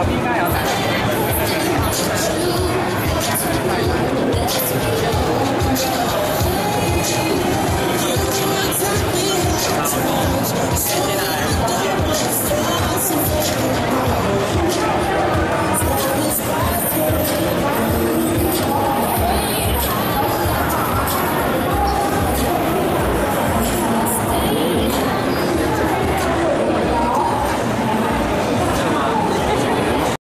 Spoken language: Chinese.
小兵啊。